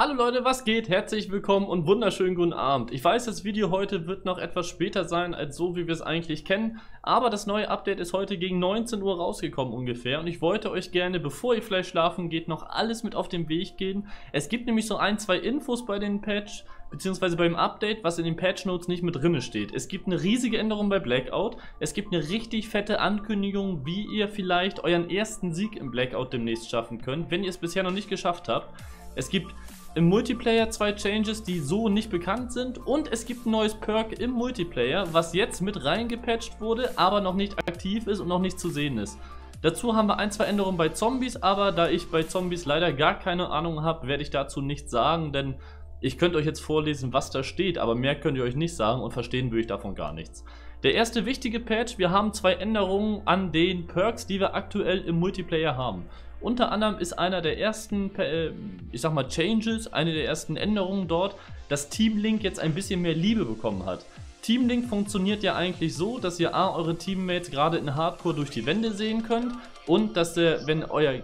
Hallo Leute, was geht? Herzlich willkommen und wunderschönen guten Abend. Ich weiß, das Video heute wird noch etwas später sein, als so wie wir es eigentlich kennen, aber das neue Update ist heute gegen 19 Uhr rausgekommen ungefähr und ich wollte euch gerne, bevor ihr vielleicht schlafen geht, noch alles mit auf den Weg gehen. Es gibt nämlich so ein, zwei Infos bei den Patch, beziehungsweise beim Update, was in den Patch Notes nicht mit drinne steht. Es gibt eine riesige Änderung bei Blackout, es gibt eine richtig fette Ankündigung, wie ihr vielleicht euren ersten Sieg im Blackout demnächst schaffen könnt, wenn ihr es bisher noch nicht geschafft habt. Es gibt im Multiplayer zwei Changes, die so nicht bekannt sind und es gibt ein neues Perk im Multiplayer, was jetzt mit reingepatcht wurde, aber noch nicht aktiv ist und noch nicht zu sehen ist. Dazu haben wir ein, zwei Änderungen bei Zombies, aber da ich bei Zombies leider gar keine Ahnung habe, werde ich dazu nichts sagen, denn ich könnte euch jetzt vorlesen, was da steht, aber mehr könnt ihr euch nicht sagen und verstehen würde ich davon gar nichts. Der erste wichtige Patch, wir haben zwei Änderungen an den Perks, die wir aktuell im Multiplayer haben. Unter anderem ist einer der ersten, äh, ich sag mal, Changes, eine der ersten Änderungen dort, dass Team Link jetzt ein bisschen mehr Liebe bekommen hat. Team Link funktioniert ja eigentlich so, dass ihr A, eure Teammates gerade in Hardcore durch die Wände sehen könnt und dass der, wenn euer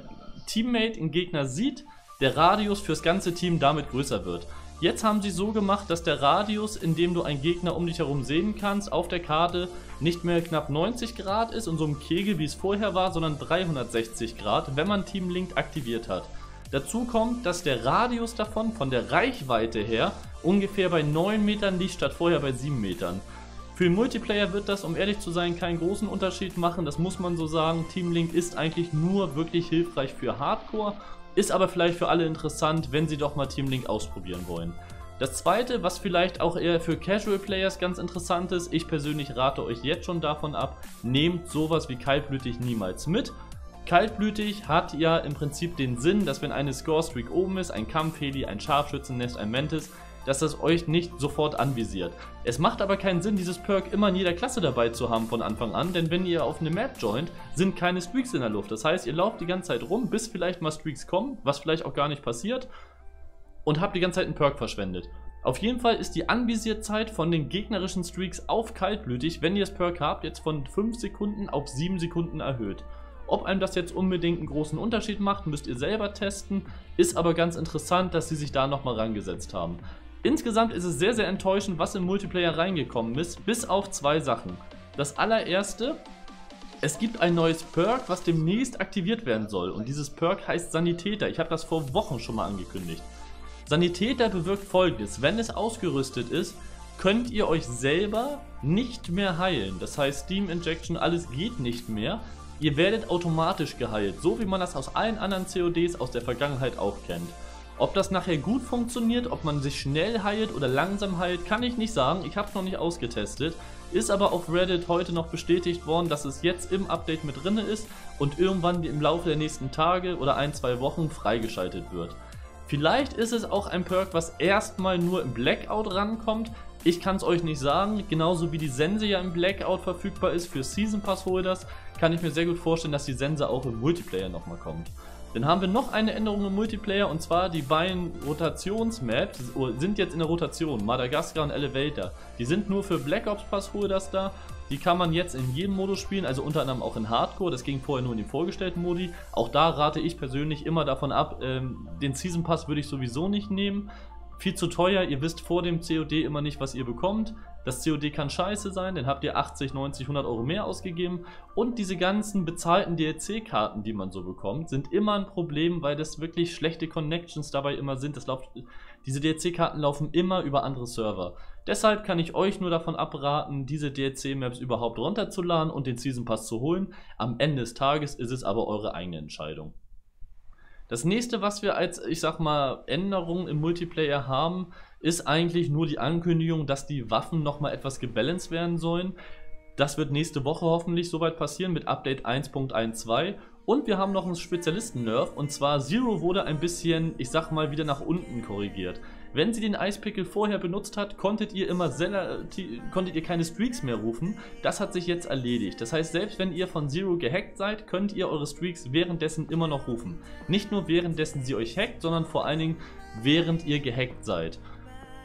Teammate einen Gegner sieht, der Radius fürs ganze Team damit größer wird. Jetzt haben sie so gemacht, dass der Radius, in dem du einen Gegner um dich herum sehen kannst, auf der Karte nicht mehr knapp 90 Grad ist und so ein Kegel, wie es vorher war, sondern 360 Grad, wenn man Team Link aktiviert hat. Dazu kommt, dass der Radius davon, von der Reichweite her, ungefähr bei 9 Metern liegt, statt vorher bei 7 Metern. Für den Multiplayer wird das, um ehrlich zu sein, keinen großen Unterschied machen, das muss man so sagen. Team Link ist eigentlich nur wirklich hilfreich für Hardcore ist aber vielleicht für alle interessant, wenn sie doch mal Team Link ausprobieren wollen. Das zweite, was vielleicht auch eher für Casual Players ganz interessant ist, ich persönlich rate euch jetzt schon davon ab, nehmt sowas wie Kaltblütig niemals mit. Kaltblütig hat ja im Prinzip den Sinn, dass wenn eine Score-Streak oben ist, ein Kampfheli, ein Scharfschützennest, ein Mantis, dass das euch nicht sofort anvisiert. Es macht aber keinen Sinn, dieses Perk immer in jeder Klasse dabei zu haben von Anfang an, denn wenn ihr auf eine Map joint, sind keine Streaks in der Luft. Das heißt, ihr lauft die ganze Zeit rum, bis vielleicht mal Streaks kommen, was vielleicht auch gar nicht passiert, und habt die ganze Zeit einen Perk verschwendet. Auf jeden Fall ist die Anvisierzeit von den gegnerischen Streaks auf kaltblütig, wenn ihr das Perk habt, jetzt von 5 Sekunden auf 7 Sekunden erhöht. Ob einem das jetzt unbedingt einen großen Unterschied macht, müsst ihr selber testen. Ist aber ganz interessant, dass sie sich da nochmal rangesetzt haben. Insgesamt ist es sehr, sehr enttäuschend, was im Multiplayer reingekommen ist, bis auf zwei Sachen. Das allererste, es gibt ein neues Perk, was demnächst aktiviert werden soll. Und dieses Perk heißt Sanitäter. Ich habe das vor Wochen schon mal angekündigt. Sanitäter bewirkt folgendes. Wenn es ausgerüstet ist, könnt ihr euch selber nicht mehr heilen. Das heißt, Steam Injection, alles geht nicht mehr. Ihr werdet automatisch geheilt, so wie man das aus allen anderen CODs aus der Vergangenheit auch kennt. Ob das nachher gut funktioniert, ob man sich schnell heilt oder langsam heilt, kann ich nicht sagen. Ich habe es noch nicht ausgetestet. Ist aber auf Reddit heute noch bestätigt worden, dass es jetzt im Update mit drin ist und irgendwann im Laufe der nächsten Tage oder ein, zwei Wochen freigeschaltet wird. Vielleicht ist es auch ein Perk, was erstmal nur im Blackout rankommt. Ich kann es euch nicht sagen. Genauso wie die Sense ja im Blackout verfügbar ist für Season Pass Holders, kann ich mir sehr gut vorstellen, dass die Sense auch im Multiplayer nochmal kommt. Dann haben wir noch eine Änderung im Multiplayer und zwar die beiden Rotationsmaps sind jetzt in der Rotation, Madagaskar und Elevator. Die sind nur für Black Ops Pass Holders da. Die kann man jetzt in jedem Modus spielen, also unter anderem auch in Hardcore. Das ging vorher nur in den vorgestellten Modi. Auch da rate ich persönlich immer davon ab, ähm, den Season Pass würde ich sowieso nicht nehmen. Viel zu teuer, ihr wisst vor dem COD immer nicht, was ihr bekommt. Das COD kann scheiße sein, dann habt ihr 80, 90, 100 Euro mehr ausgegeben. Und diese ganzen bezahlten DLC-Karten, die man so bekommt, sind immer ein Problem, weil das wirklich schlechte Connections dabei immer sind. Das läuft, diese DLC-Karten laufen immer über andere Server. Deshalb kann ich euch nur davon abraten, diese DLC-Maps überhaupt runterzuladen und den Season Pass zu holen. Am Ende des Tages ist es aber eure eigene Entscheidung. Das nächste, was wir als, ich sag mal, Änderung im Multiplayer haben, ist eigentlich nur die Ankündigung, dass die Waffen nochmal etwas gebalanced werden sollen. Das wird nächste Woche hoffentlich soweit passieren mit Update 1.12 und wir haben noch einen Spezialisten-Nerf und zwar Zero wurde ein bisschen, ich sag mal, wieder nach unten korrigiert. Wenn sie den Eispickel vorher benutzt hat, konntet ihr immer konntet ihr keine Streaks mehr rufen. Das hat sich jetzt erledigt. Das heißt, selbst wenn ihr von Zero gehackt seid, könnt ihr eure Streaks währenddessen immer noch rufen. Nicht nur währenddessen sie euch hackt, sondern vor allen Dingen während ihr gehackt seid.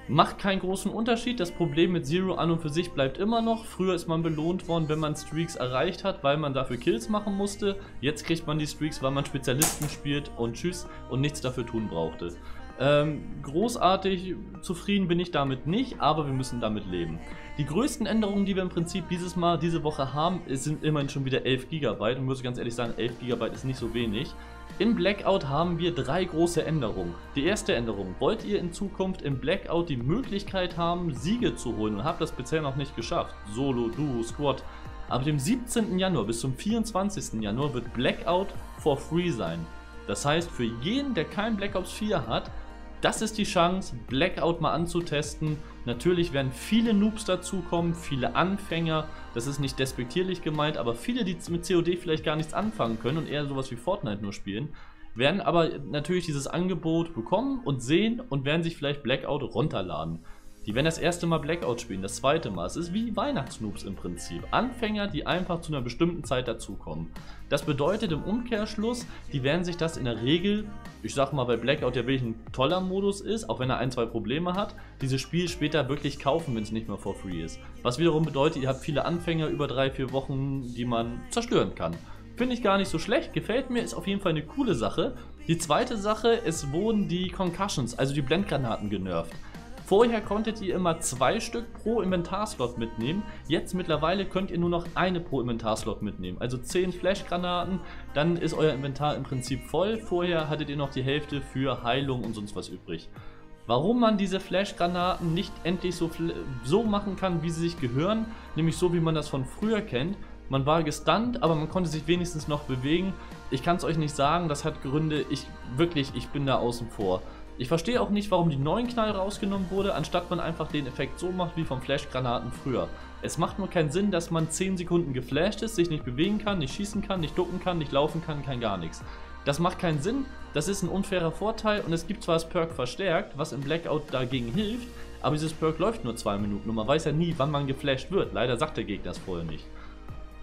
Macht keinen großen Unterschied, das Problem mit Zero an und für sich bleibt immer noch. Früher ist man belohnt worden, wenn man Streaks erreicht hat, weil man dafür Kills machen musste. Jetzt kriegt man die Streaks, weil man Spezialisten spielt und tschüss und nichts dafür tun brauchte. Ähm, großartig zufrieden bin ich damit nicht, aber wir müssen damit leben. Die größten Änderungen, die wir im Prinzip dieses Mal, diese Woche haben, sind immerhin schon wieder 11 GB und muss ganz ehrlich sagen, 11 GB ist nicht so wenig. In Blackout haben wir drei große Änderungen. Die erste Änderung, wollt ihr in Zukunft im Blackout die Möglichkeit haben, Siege zu holen und habt das bisher noch nicht geschafft, Solo, Duo, Squad, Ab dem 17. Januar bis zum 24. Januar wird Blackout for free sein. Das heißt, für jeden, der kein Black Ops 4 hat, das ist die Chance, Blackout mal anzutesten. Natürlich werden viele Noobs dazukommen, viele Anfänger. Das ist nicht despektierlich gemeint, aber viele, die mit COD vielleicht gar nichts anfangen können und eher sowas wie Fortnite nur spielen, werden aber natürlich dieses Angebot bekommen und sehen und werden sich vielleicht Blackout runterladen. Die werden das erste Mal Blackout spielen, das zweite Mal. Es ist wie Weihnachtsnoobs im Prinzip. Anfänger, die einfach zu einer bestimmten Zeit dazukommen. Das bedeutet im Umkehrschluss, die werden sich das in der Regel, ich sag mal bei Blackout, der wirklich ein toller Modus ist, auch wenn er ein, zwei Probleme hat, dieses Spiel später wirklich kaufen, wenn es nicht mehr for free ist. Was wiederum bedeutet, ihr habt viele Anfänger über drei, vier Wochen, die man zerstören kann. Finde ich gar nicht so schlecht, gefällt mir, ist auf jeden Fall eine coole Sache. Die zweite Sache, es wurden die Concussions, also die Blendgranaten genervt. Vorher konntet ihr immer zwei Stück pro Inventarslot mitnehmen. Jetzt mittlerweile könnt ihr nur noch eine pro Inventarslot mitnehmen. Also 10 Flashgranaten, dann ist euer Inventar im Prinzip voll. Vorher hattet ihr noch die Hälfte für Heilung und sonst was übrig. Warum man diese Flashgranaten nicht endlich so, so machen kann, wie sie sich gehören, nämlich so wie man das von früher kennt. Man war gestunt, aber man konnte sich wenigstens noch bewegen. Ich kann es euch nicht sagen, das hat Gründe, ich wirklich, ich bin da außen vor. Ich verstehe auch nicht, warum die neuen Knall rausgenommen wurde, anstatt man einfach den Effekt so macht wie vom Flashgranaten früher. Es macht nur keinen Sinn, dass man 10 Sekunden geflasht ist, sich nicht bewegen kann, nicht schießen kann, nicht ducken kann, nicht laufen kann, kein gar nichts. Das macht keinen Sinn, das ist ein unfairer Vorteil und es gibt zwar das Perk verstärkt, was im Blackout dagegen hilft, aber dieses Perk läuft nur 2 Minuten und man weiß ja nie, wann man geflasht wird. Leider sagt der Gegner es vorher nicht.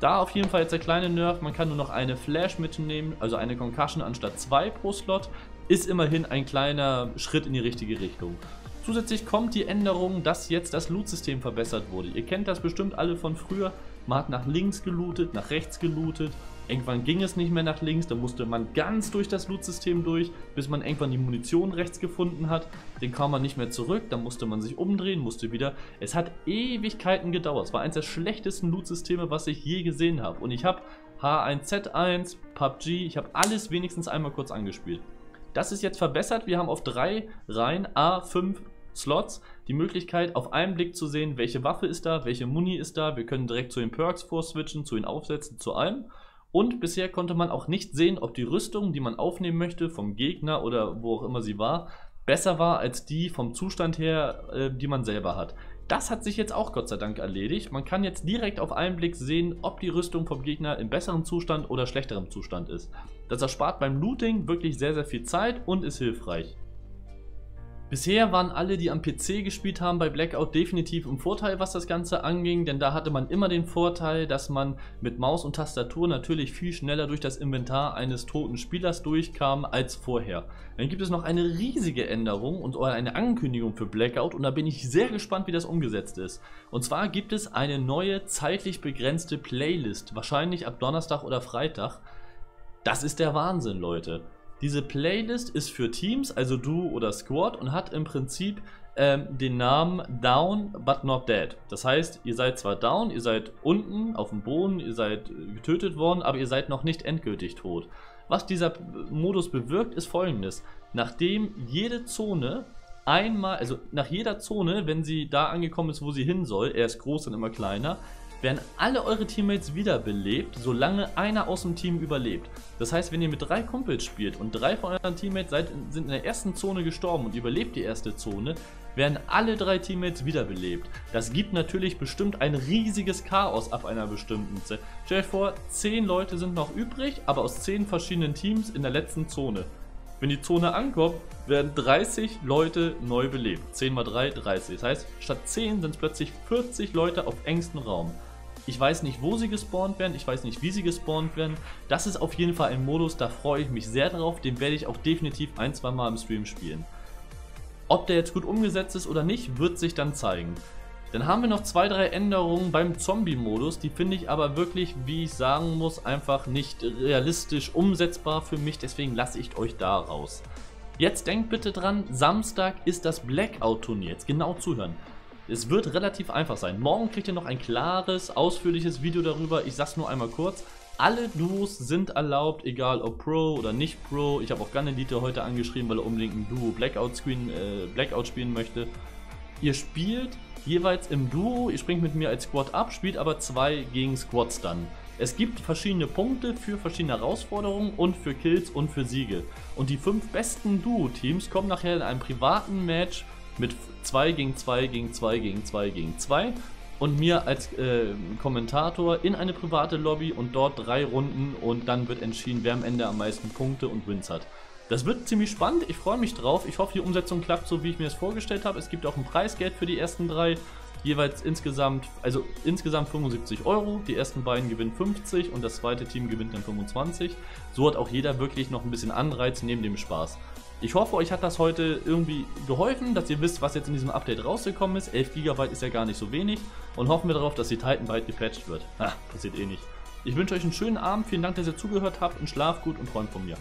Da auf jeden Fall jetzt der kleine Nerf, man kann nur noch eine Flash mitnehmen, also eine Concussion anstatt zwei pro Slot ist immerhin ein kleiner Schritt in die richtige Richtung. Zusätzlich kommt die Änderung, dass jetzt das Loot-System verbessert wurde. Ihr kennt das bestimmt alle von früher. Man hat nach links gelootet, nach rechts gelootet. Irgendwann ging es nicht mehr nach links, da musste man ganz durch das Loot-System durch, bis man irgendwann die Munition rechts gefunden hat. Den kam man nicht mehr zurück, dann musste man sich umdrehen, musste wieder. Es hat Ewigkeiten gedauert. Es war eines der schlechtesten Loot-Systeme, was ich je gesehen habe. Und ich habe H1Z1, PUBG, ich habe alles wenigstens einmal kurz angespielt. Das ist jetzt verbessert. Wir haben auf drei Reihen A5 Slots die Möglichkeit, auf einen Blick zu sehen, welche Waffe ist da, welche Muni ist da. Wir können direkt zu den Perks vorswitchen, zu den Aufsätzen, zu allem. Und bisher konnte man auch nicht sehen, ob die Rüstung, die man aufnehmen möchte, vom Gegner oder wo auch immer sie war, besser war als die vom Zustand her, äh, die man selber hat. Das hat sich jetzt auch Gott sei Dank erledigt. Man kann jetzt direkt auf einen Blick sehen, ob die Rüstung vom Gegner in besserem Zustand oder schlechterem Zustand ist. Das erspart beim Looting wirklich sehr, sehr viel Zeit und ist hilfreich. Bisher waren alle, die am PC gespielt haben, bei Blackout definitiv im Vorteil, was das Ganze anging, denn da hatte man immer den Vorteil, dass man mit Maus und Tastatur natürlich viel schneller durch das Inventar eines toten Spielers durchkam als vorher. Dann gibt es noch eine riesige Änderung und eine Ankündigung für Blackout und da bin ich sehr gespannt, wie das umgesetzt ist. Und zwar gibt es eine neue zeitlich begrenzte Playlist, wahrscheinlich ab Donnerstag oder Freitag. Das ist der Wahnsinn, Leute. Diese Playlist ist für Teams, also du oder Squad, und hat im Prinzip ähm, den Namen Down but not dead. Das heißt, ihr seid zwar down, ihr seid unten auf dem Boden, ihr seid äh, getötet worden, aber ihr seid noch nicht endgültig tot. Was dieser Modus bewirkt, ist folgendes. Nachdem jede Zone einmal, also nach jeder Zone, wenn sie da angekommen ist, wo sie hin soll, er ist groß und immer kleiner, werden alle eure Teammates wiederbelebt, solange einer aus dem Team überlebt. Das heißt, wenn ihr mit drei Kumpels spielt und drei von euren Teammates seid, sind in der ersten Zone gestorben und überlebt die erste Zone, werden alle drei Teammates wiederbelebt. Das gibt natürlich bestimmt ein riesiges Chaos ab einer bestimmten Zeit. Stell dir vor, 10 Leute sind noch übrig, aber aus 10 verschiedenen Teams in der letzten Zone. Wenn die Zone ankommt, werden 30 Leute neu belebt. 10 mal 3, 30. Das heißt, statt 10 sind es plötzlich 40 Leute auf engstem Raum. Ich weiß nicht, wo sie gespawnt werden, ich weiß nicht, wie sie gespawnt werden. Das ist auf jeden Fall ein Modus, da freue ich mich sehr drauf. Den werde ich auch definitiv ein, zwei Mal im Stream spielen. Ob der jetzt gut umgesetzt ist oder nicht, wird sich dann zeigen. Dann haben wir noch zwei, drei Änderungen beim Zombie-Modus, die finde ich aber wirklich, wie ich sagen muss, einfach nicht realistisch umsetzbar für mich, deswegen lasse ich euch da raus. Jetzt denkt bitte dran, Samstag ist das Blackout-Turnier. Jetzt genau zuhören. Es wird relativ einfach sein. Morgen kriegt ihr noch ein klares, ausführliches Video darüber. Ich sag's nur einmal kurz. Alle Duos sind erlaubt, egal ob Pro oder nicht Pro. Ich habe auch Ganelite heute angeschrieben, weil er unbedingt ein Duo Blackout, Screen, äh, Blackout spielen möchte. Ihr spielt jeweils im Duo, ihr springt mit mir als Squad ab, spielt aber zwei gegen Squads dann. Es gibt verschiedene Punkte für verschiedene Herausforderungen und für Kills und für Siege. Und die fünf besten Duo-Teams kommen nachher in einem privaten Match mit 2 gegen 2 gegen 2 gegen 2 gegen 2 und mir als äh, Kommentator in eine private Lobby und dort drei Runden und dann wird entschieden, wer am Ende am meisten Punkte und Wins hat. Das wird ziemlich spannend, ich freue mich drauf. Ich hoffe, die Umsetzung klappt so, wie ich mir das vorgestellt habe. Es gibt auch ein Preisgeld für die ersten drei, jeweils insgesamt, also insgesamt 75 Euro. Die ersten beiden gewinnen 50 und das zweite Team gewinnt dann 25. So hat auch jeder wirklich noch ein bisschen Anreiz neben dem Spaß. Ich hoffe, euch hat das heute irgendwie geholfen, dass ihr wisst, was jetzt in diesem Update rausgekommen ist. 11 GB ist ja gar nicht so wenig und hoffen wir darauf, dass die Titan bald gepatcht wird. Ha, passiert eh nicht. Ich wünsche euch einen schönen Abend, vielen Dank, dass ihr zugehört habt und schlaf gut und träumt von mir.